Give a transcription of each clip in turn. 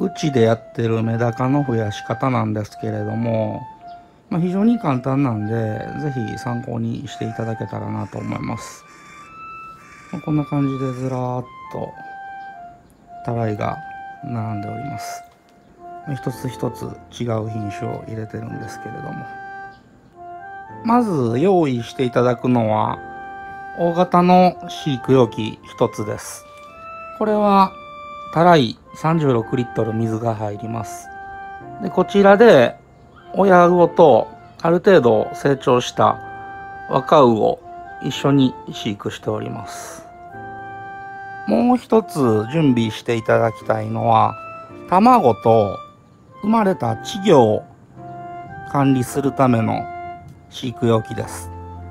うちでやってるメダカの増やし方なんですけれども、まあ、非常に簡単なんで、ぜひ参考にしていただけたらなと思います。まあ、こんな感じでずらーっと、たらいが並んでおります。一つ一つ違う品種を入れてるんですけれども。まず用意していただくのは、大型の飼育容器一つです。これは、たらい36リットル水が入ります。で、こちらで、親魚とある程度成長した若魚を一緒に飼育しております。もう一つ準備していただきたいのは、卵と生まれた稚魚を管理するための飼育容器です。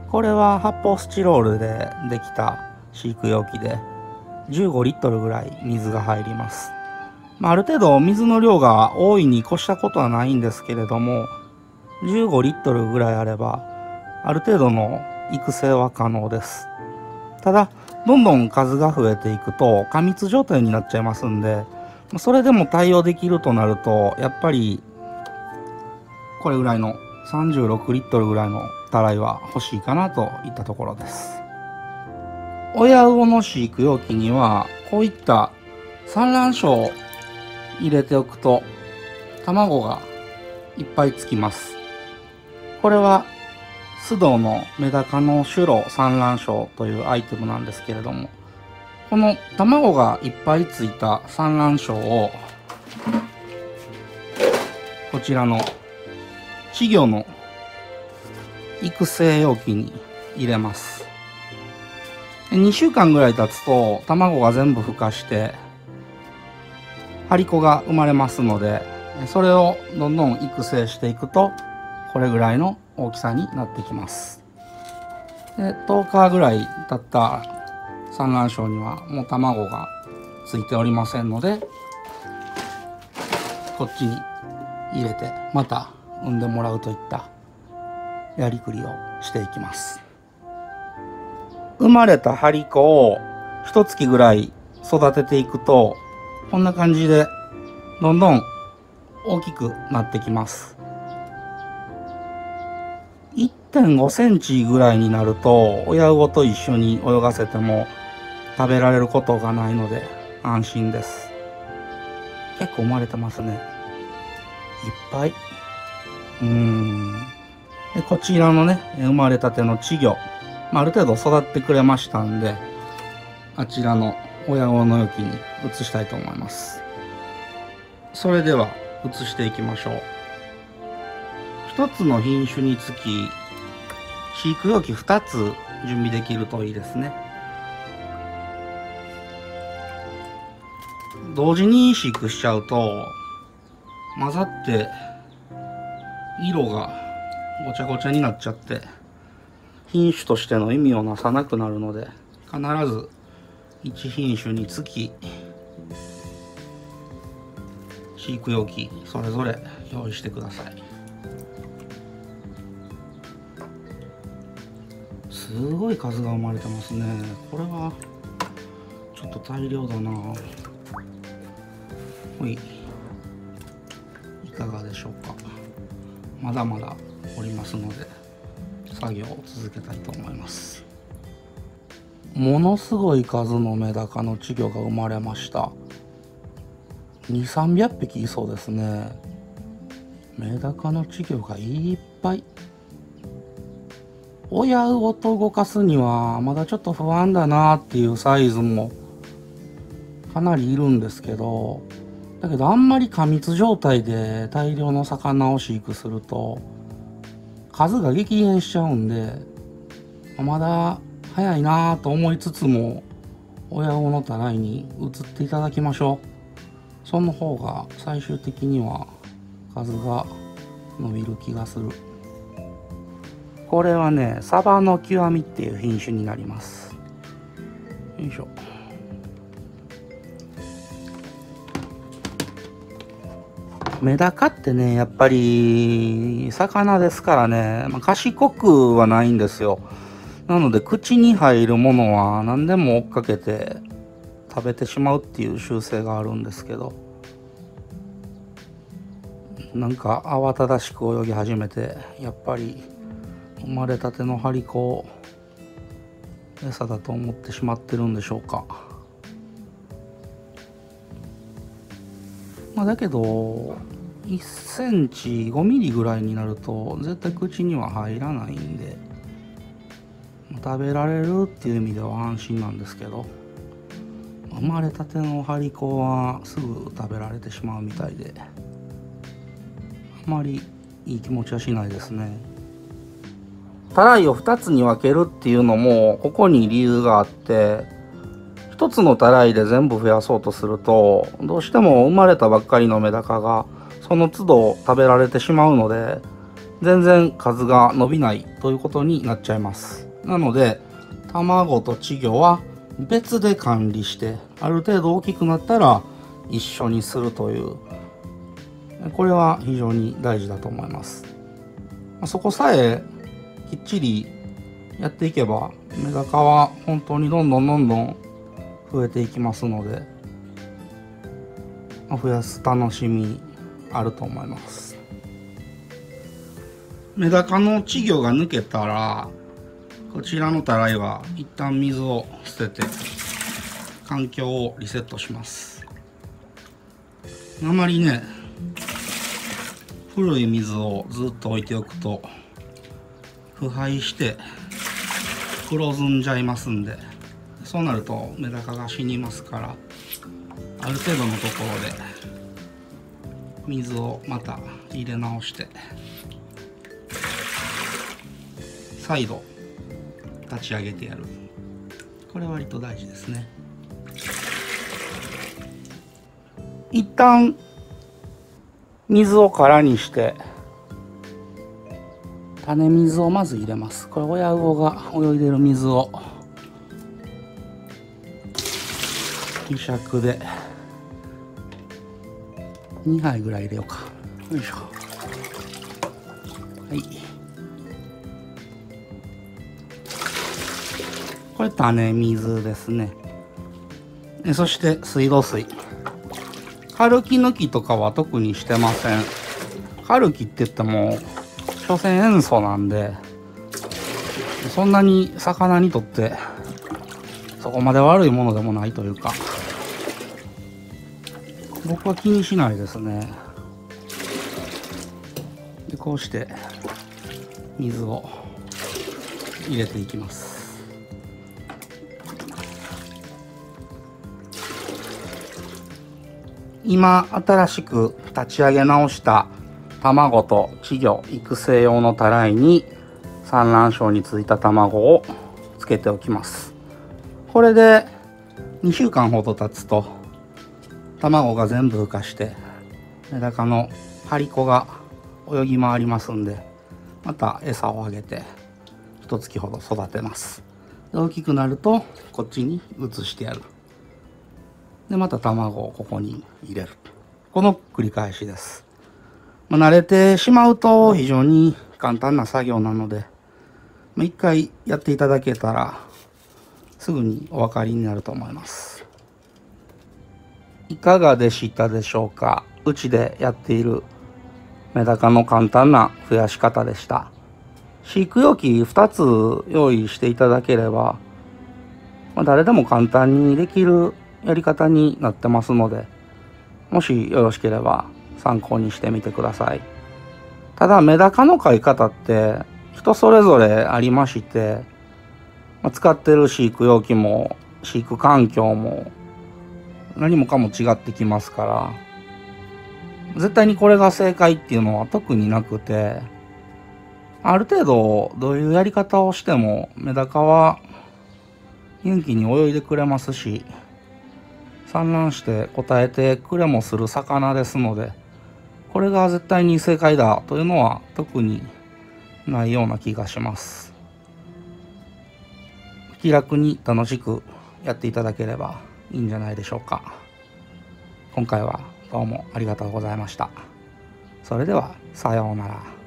これは発泡スチロールでできた飼育容器で15リットルぐらい水が入ります。まあ、ある程度水の量が多いに越したことはないんですけれども15リットルぐらいあればある程度の育成は可能です。ただどんどん数が増えていくと過密状態になっちゃいますんでそれでも対応できるとなるとやっぱりこれぐらいの36リットルぐらいのたらいは欲しいかなといったところです。親魚の飼育容器にはこういった産卵床を入れておくと卵がいっぱいつきます。これは須藤のメダカの種路産卵床というアイテムなんですけれどもこの卵がいっぱいついた産卵床をこちらの稚魚の育成容器に入れます。2週間ぐらい経つと卵が全部孵化して張り子が生まれますのでそれをどんどん育成していくとこれぐらいの大きさになってきます。で10日ぐらい経った産卵床にはもう卵がついておりませんのでこっちに入れてまた産んでもらうといったやりくりをしていきます。生まれた張り子を一月ぐらい育てていくとこんな感じでどんどん大きくなってきます。1.5センチぐらいになると親魚と一緒に泳がせても食べられることがないので安心です。結構生まれてますね。いっぱい。うん。でこちらのね生まれたての稚魚、まあ、ある程度育ってくれましたんであちらの親子の容器に移したいと思います。それでは移していきましょう。一つの品種につき飼育容器2つ準備できるといいですね。同時に飼育しちゃうと混ざって色がごちゃごちゃになっちゃって品種としての意味をなさなくなるので必ず1品種につき飼育容器それぞれ用意してください。すごい数が生まれてますね。これはちょっと大量だな。ほい。いかがでしょうか。まだまだおりますので。作業を続けたいと思います。ものすごい数のメダカの稚魚が生まれました。2300匹いそうですね。メダカの稚魚がいっぱい。親魚と動かすにはまだちょっと不安だなっていうサイズもかなりいるんですけどだけどあんまり過密状態で大量の魚を飼育すると数が激減しちゃうんでまだ早いなと思いつつも親子のたらいに移っていただきましょう。その方が最終的には数が伸びる気がする。これはねサバの極みっていう品種になります。よいしょ。メダカってね、やっぱり、魚ですからね、まあ、賢くはないんですよ。なので、口に入るものは何でも追っかけて食べてしまうっていう習性があるんですけど、なんか慌ただしく泳ぎ始めてやっぱり生まれたての張り子を餌だと思ってしまってるんでしょうか。まあ、だけど1センチ5ミリぐらいになると絶対口には入らないんで食べられるっていう意味では安心なんですけど生まれたての張り子はすぐ食べられてしまうみたいであまりいい気持ちはしないですね。たらいを2つに分けるっていうのもここに理由があって1つのたらいで全部増やそうとするとどうしても生まれたばっかりのメダカがその都度食べられてしまうので全然数が伸びないということになっちゃいます。なので卵と稚魚は別で管理してある程度大きくなったら一緒にするというこれは非常に大事だと思います。そこさえきっちりやっていけばメダカは本当にどんどんどんどん増えていきますので増やす楽しみあると思います。メダカの稚魚が抜けたらこちらのたらいは一旦水を捨てて環境をリセットします。あまりね古い水をずっと置いておくと腐敗して黒ずんじゃいますんでそうなるとメダカが死にますからある程度のところで水をまた入れ直して再度立ち上げてやる。これ割と大事ですね。一旦水を空にして種水をまず入れます。これ親魚が泳いでる水を。希釈で。2杯ぐらい入れようか。よいしょ。はい。これ種水ですね。そして水道水。カルキ抜きとかは特にしてません。カルキって言っても所詮塩素なんでそんなに魚にとってそこまで悪いものでもないというか。僕は気にしないですね。でこうして水を入れていきます。今新しく立ち上げ直した卵と稚魚育成用のたらいに産卵床についた卵をつけておきます。これで2週間ほど経つと卵が全部浮かしてメダカの張り子が泳ぎ回りますんでまた餌をあげて一月ほど育てます。大きくなるとこっちに移してやる。でまた卵をここに入れる。この繰り返しです、まあ、慣れてしまうと非常に簡単な作業なので、まあ、一回やっていただけたらすぐにお分かりになると思います。いかがでしたでしょうか？うちでやっているメダカの簡単な増やし方でした。飼育容器2つ用意していただければ、まあ、誰でも簡単にできるやり方になってますのでもしよろしければ参考にしてみてください。ただメダカの飼い方って人それぞれありまして使ってる飼育容器も飼育環境も何もかも違ってきますから絶対にこれが正解っていうのは特になくてある程度どういうやり方をしてもメダカは元気に泳いでくれますし産卵して答えてくれもする魚ですのでこれが絶対に正解だというのは特にないような気がします。気楽に楽しくやっていただければいいんじゃないでしょうか。今回はどうもありがとうございました。それではさようなら。